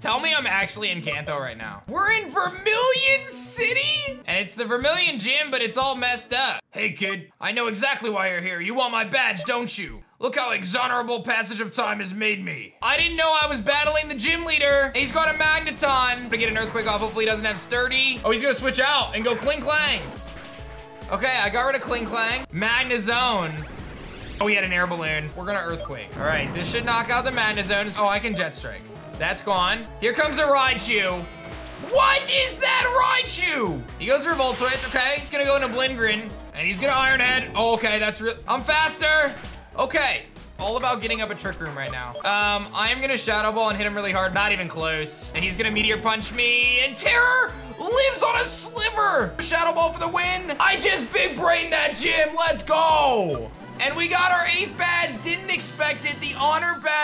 Tell me I'm actually in Kanto right now. We're in Vermilion City? And it's the Vermilion Gym, but it's all messed up. Hey kid, I know exactly why you're here. You want my badge, don't you? Look how exonerable passage of time has made me. I didn't know I was battling the gym leader. He's got a magneton. To get an earthquake off, hopefully he doesn't have sturdy. Oh, he's gonna switch out and go Klinklang. Okay, I got rid of Klinklang. Magnezone. Oh, he had an air balloon. We're gonna earthquake. All right, this should knock out the Magnezone. Oh, I can jet strike. That's gone. Here comes a Raichu. What is that Raichu? He goes for Volt Switch, okay. He's gonna go into Blingrin, and he's gonna Iron Head. Oh, okay, that's real. I'm faster. Okay, all about getting up a Trick Room right now. Um, I am gonna Shadow Ball and hit him really hard. Not even close. And he's gonna Meteor Punch me, and Terror lives on a sliver. Shadow Ball for the win. I just big brain that gym. Let's go. And we got our eighth badge. Didn't expect it. The honor badge